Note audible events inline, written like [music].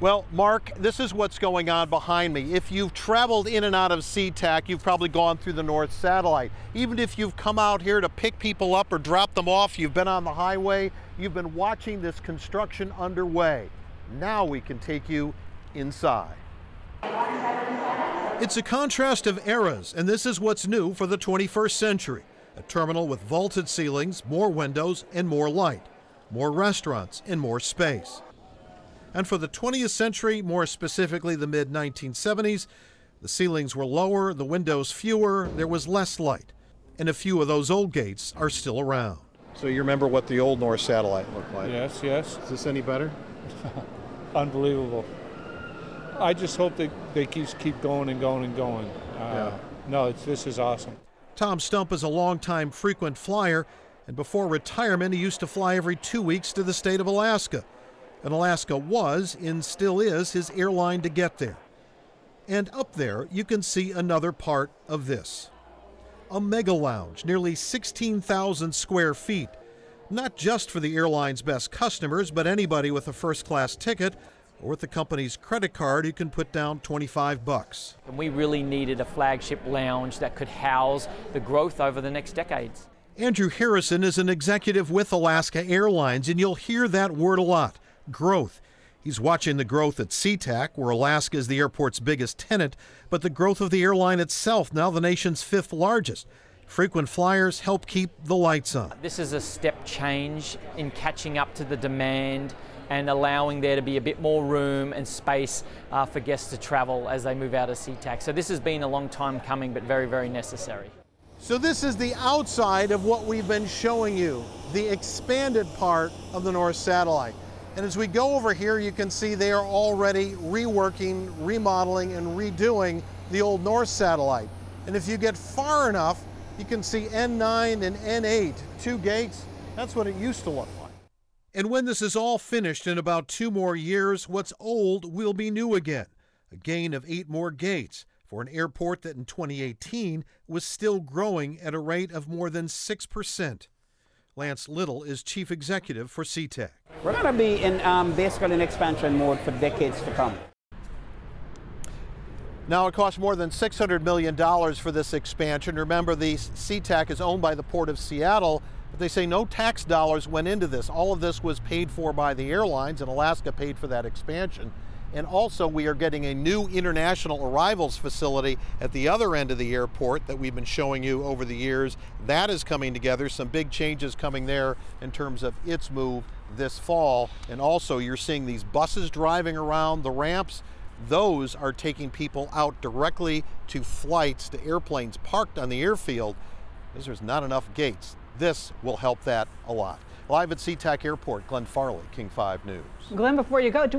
Well, Mark, this is what's going on behind me. If you've traveled in and out of SeaTac, you've probably gone through the North Satellite. Even if you've come out here to pick people up or drop them off, you've been on the highway, you've been watching this construction underway. Now we can take you inside. It's a contrast of eras, and this is what's new for the 21st century. A terminal with vaulted ceilings, more windows, and more light, more restaurants, and more space. And for the 20th century, more specifically the mid 1970s, the ceilings were lower, the windows fewer, there was less light. And a few of those old gates are still around. So you remember what the old North Satellite looked like? Yes, yes. Is this any better? [laughs] Unbelievable. I just hope that they keep keep going and going and going. Uh, Yeah. No, it's, this is awesome. Tom Stump is a longtime frequent flyer, and before retirement, he used to fly every two weeks to the state of Alaska. And Alaska was, and still is, his airline to get there. And up there, you can see another part of this a mega lounge, nearly 16,000 square feet. Not just for the airline's best customers, but anybody with a first class ticket or with the company's credit card who can put down 25 bucks. And we really needed a flagship lounge that could house the growth over the next decades. Andrew Harrison is an executive with Alaska Airlines, and you'll hear that word a lot growth. He's watching the growth at SeaTac, where Alaska is the airport's biggest tenant, but the growth of the airline itself, now the nation's fifth largest. Frequent flyers help keep the lights on. This is a step change in catching up to the demand and allowing there to be a bit more room and space uh, for guests to travel as they move out of SeaTac. So this has been a long time coming, but very, very necessary. So, this is the outside of what we've been showing you, the expanded part of the North Satellite. And as we go over here, you can see they are already reworking, remodeling, and redoing the old North Satellite. And if you get far enough, you can see N9 and N8, two gates. That's what it used to look like. And when this is all finished in about two more years, what's old will be new again. A gain of eight more gates for an airport that in 2018 was still growing at a rate of more than 6%. Lance Lyttle is chief executive for SeaTac. We're going to be in um, basically an expansion mode for decades to come. Now it costs more than $600 million for this expansion. Remember, the SeaTac is owned by the Port of Seattle, but they say no tax dollars went into this. All of this was paid for by the airlines, and Alaska paid for that expansion. And also, we are getting a new international arrivals facility at the other end of the airport that we've been showing you over the years. That is coming together. Some big changes coming there in terms of its move this fall. And also, you're seeing these buses driving around the ramps. Those are taking people out directly to flights, to airplanes parked on the airfield, because there's not enough gates. This will help that a lot. Live at SeaTac Airport, Glenn Farley, King 5 News. Glenn, before you go, do we